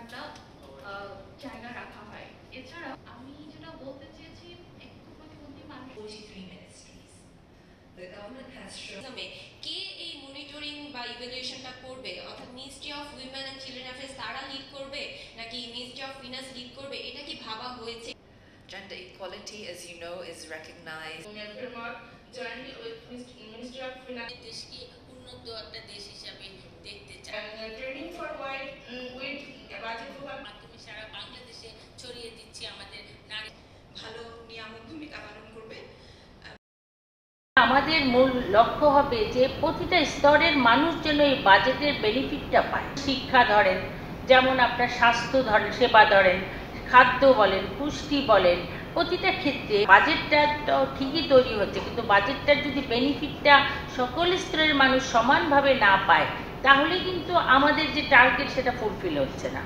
একটা জায়গা রাখা হয়। এছাড়া আমি যেটা বলতে চেয়েছি একটু প্রতিবন্ধী মানুষ 43. The government has shown কে এই মনিটরিং বা ইভ্যালুয়েশনটা করবে? অর্থাৎ ministry of women and children affairs তারা লিড করবে নাকি মিনিস্ট্রি অফ ফিনান্স লিড করবে? এটা কি ভাবা হয়েছে? Gender equality, as you know, is recognized. Jointly with Ministry of Finance. আমাদের মূল লক্ষ্য হবে যে প্রতিটা স্তরের মানুষ যেন এই বাজেটের বেনিফিটটা পায়। শিক্ষা ধরেন, যেমন আপনার স্বাস্থ্য ধরেন, সেবা ধরেন, খাদ্য বলেন, পুষ্টি বলেন, প্রতিটা ক্ষেত্রে বাজেটটা তো ঠিকই তৈরি হচ্ছে, কিন্তু বাজেটটার যদি বেনিফিটটা সকল স্তরের মানুষ সমানভাবে না পায়, তাহলে কিন্তু আমাদের যে টার্গেট সেটা ফুলফিল হচ্ছে না।